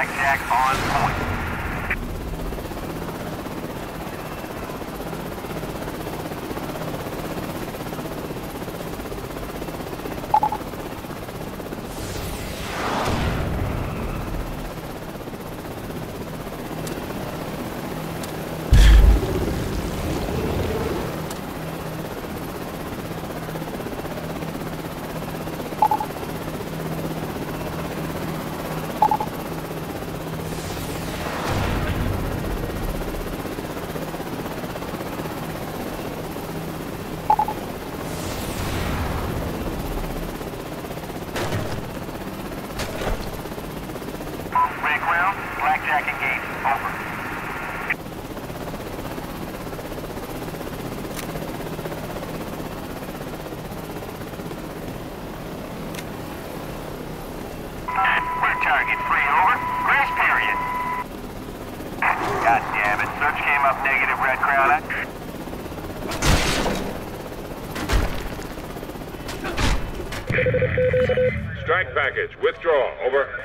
Blackjack on point. Red Crown, Blackjack engaged. Over. We're target free, over. Grace period. God damn it. Search came up negative, Red Crown. I- Strike package, withdraw. Over.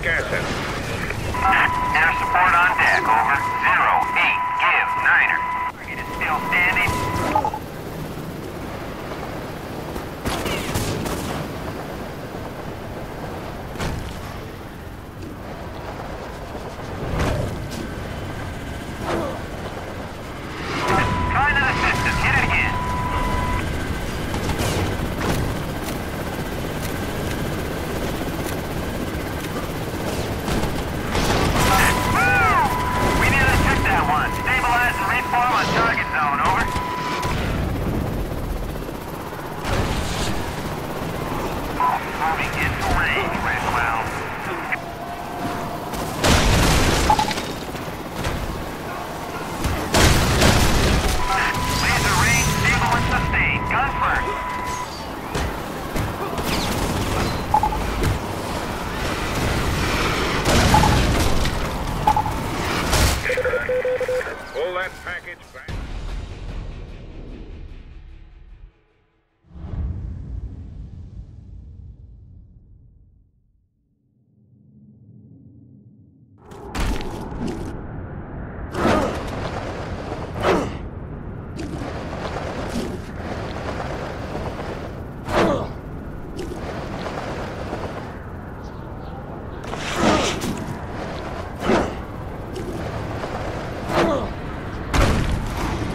Deploy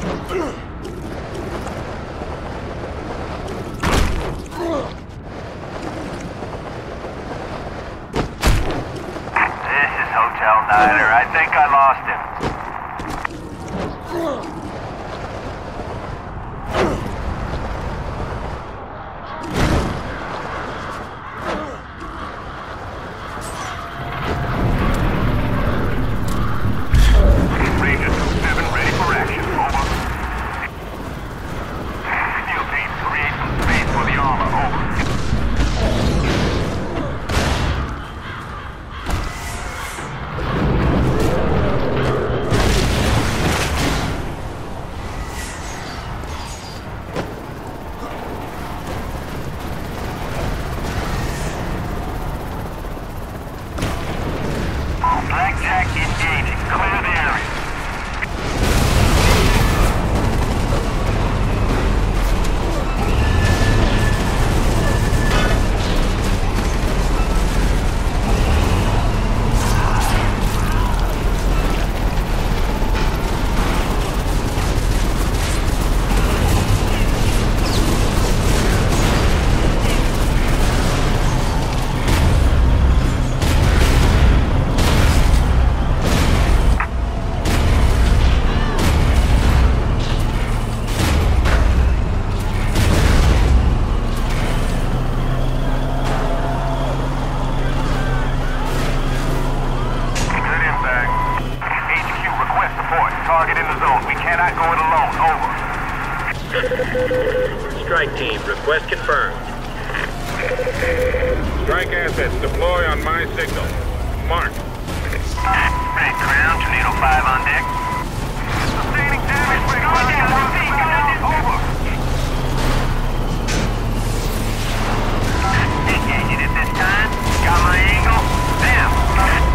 This is Hotel Niner. I think I lost him. Assets deploy on my signal. Mark. Red Crown, Tornado 5 on deck. Sustaining damage. We're going down. Over. Engaging it this time. Got my angle. Them.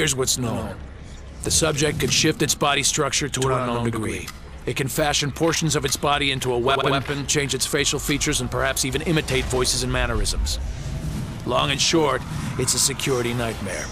Here's what's known. The subject can shift its body structure to an unknown degree. It can fashion portions of its body into a weapon, change its facial features, and perhaps even imitate voices and mannerisms. Long and short, it's a security nightmare.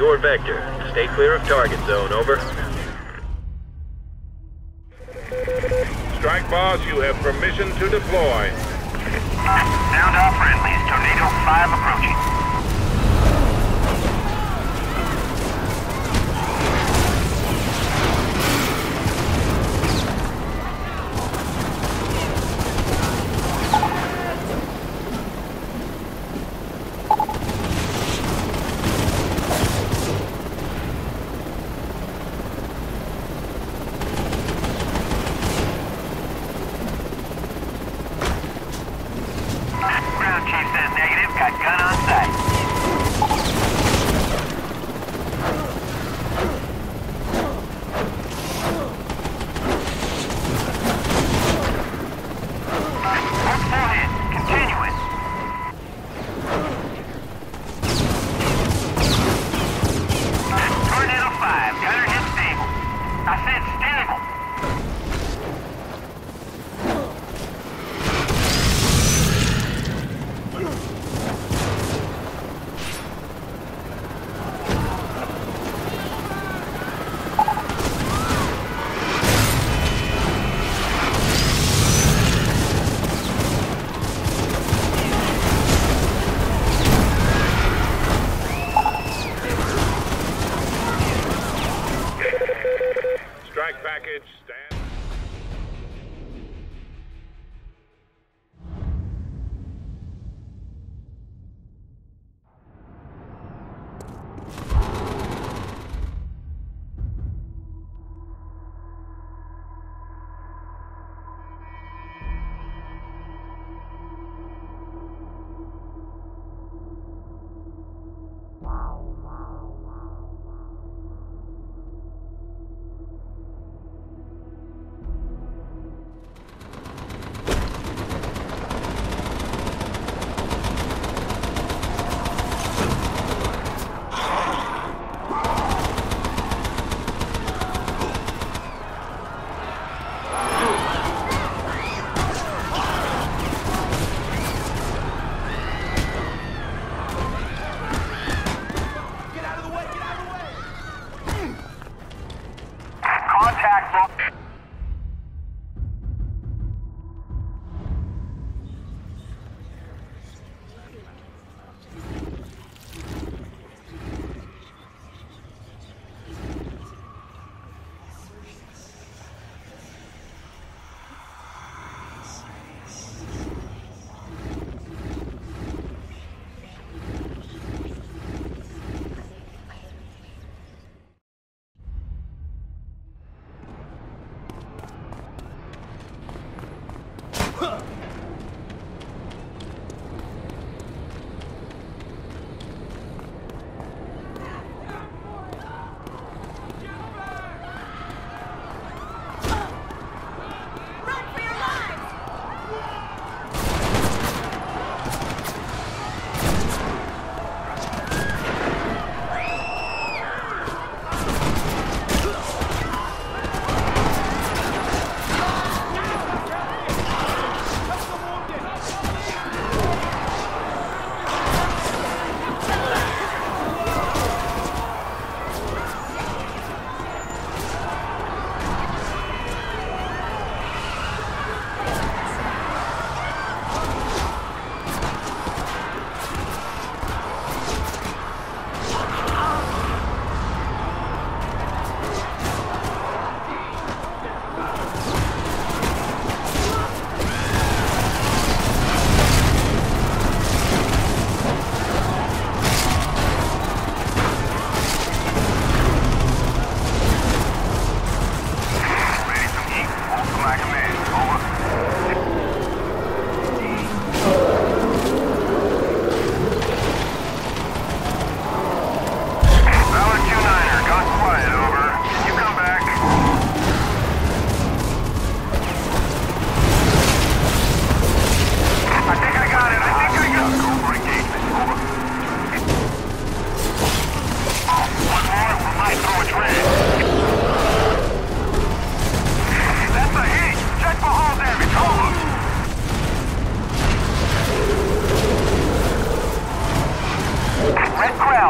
Your vector. Stay clear of target zone, over. Strike boss, you have permission to deploy. Sound off friendlies. Tornado 5 approaching.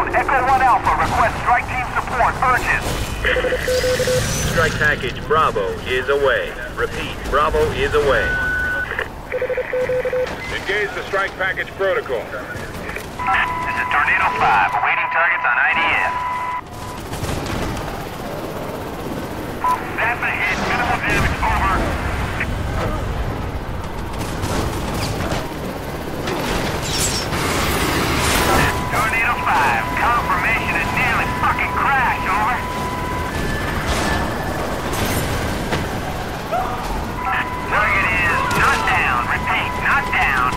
Echo 1 Alpha, request strike team support, urgent. Strike package Bravo is away. Repeat, Bravo is away. Engage the strike package protocol. This is Tornado 5, awaiting targets on IDF. That's a hit, minimal damage, over. Confirmation it nearly fucking crashed, over. Target is not down, repeat, not down.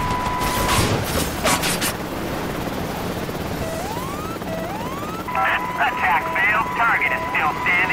Attack failed. Target is still standing.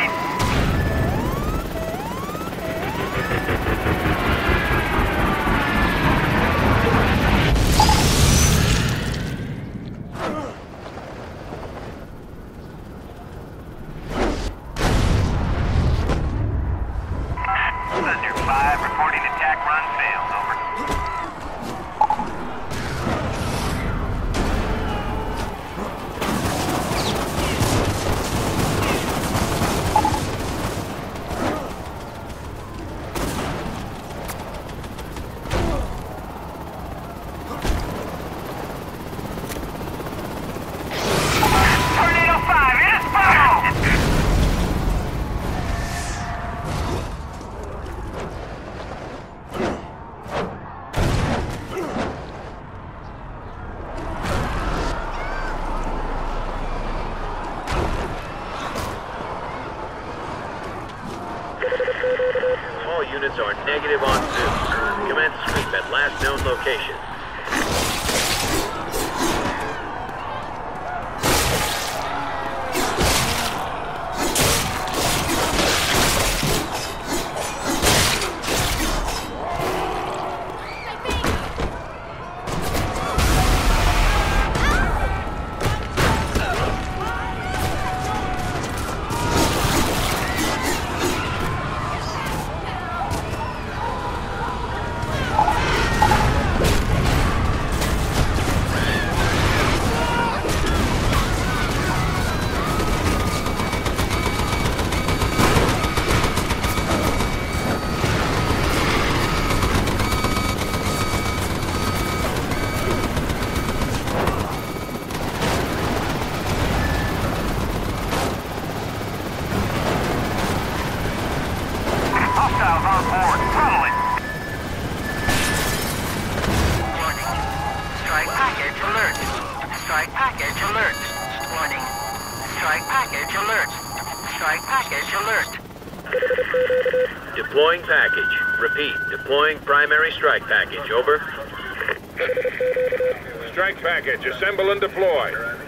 Units are negative on Zeus. Commence sweep at last known location. Deploying primary strike package. Over. Strike package, assemble and deploy.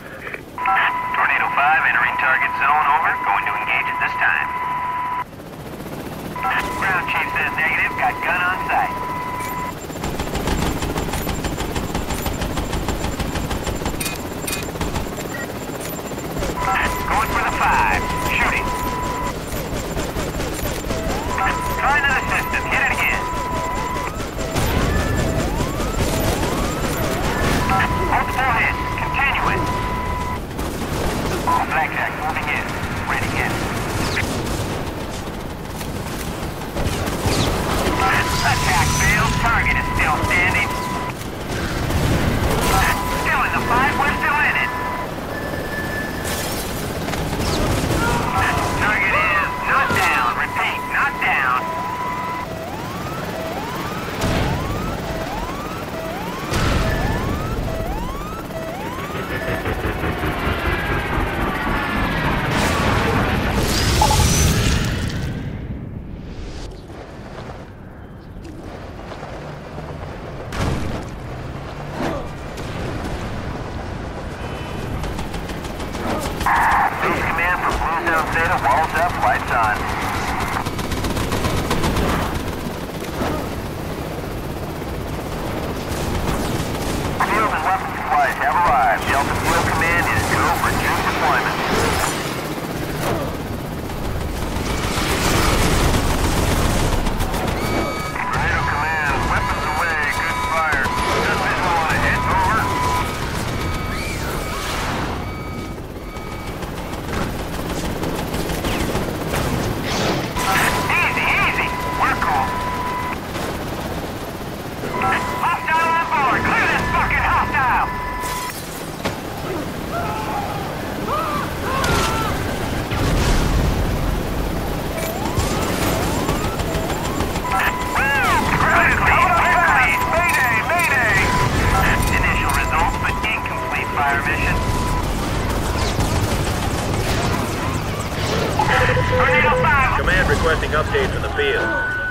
Command requesting update from the field.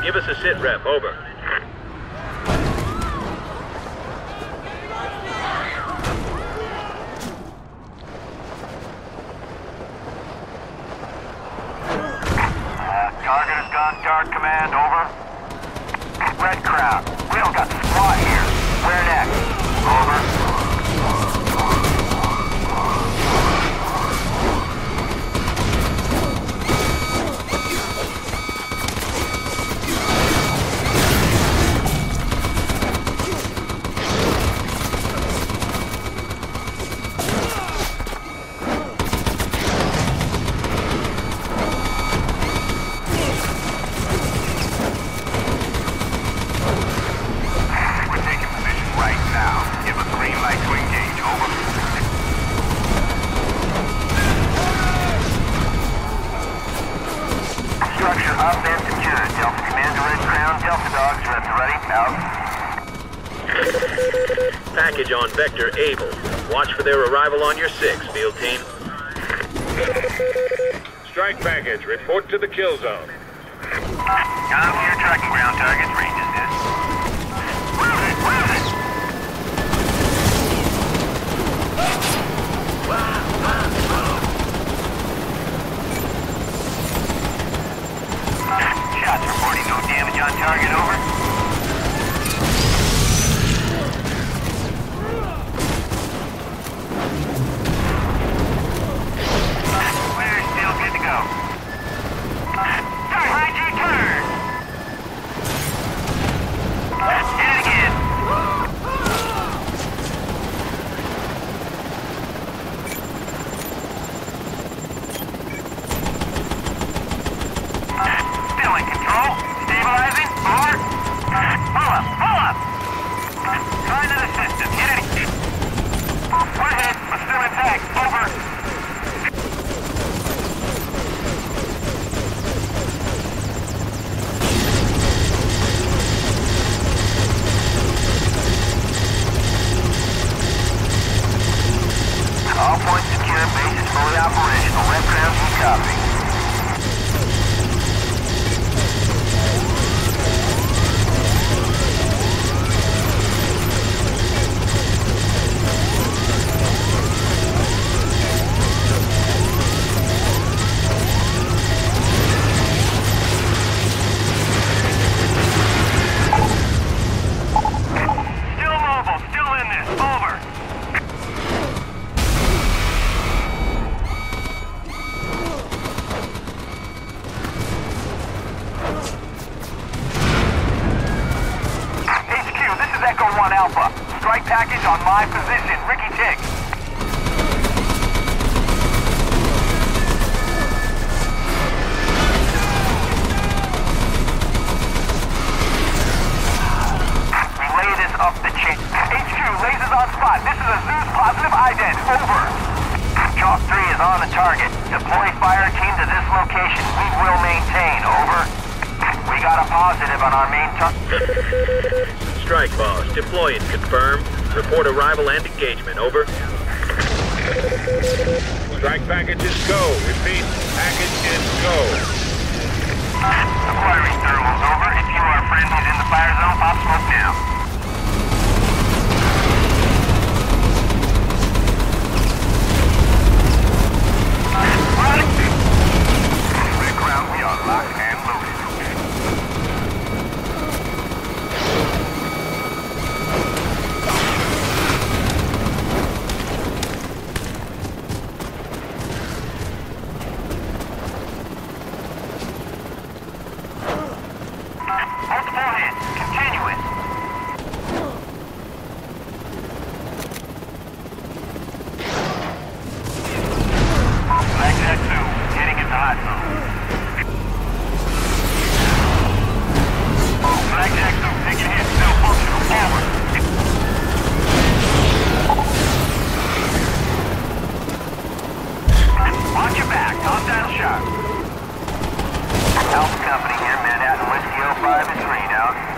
Give us a sit rep, over. Target gone dark, command, over. Red Crown. We don't got SWAT here. Where next? Over. Delta Dogs are ready. Out. Package on Vector Able. Watch for their arrival on your 6, field team. Strike package, report to the kill zone. I'm here tracking ground targets. Ranges this. Move it, move it! Shots reporting no damage on target, over. Go. Acquiring thermals over. If you are friendlies in the fire zone, pop smoke now. Red Crown, we are locked Watch your back, top-down shot. Alpha Company here, Manhattan Whiskey 05 is green out.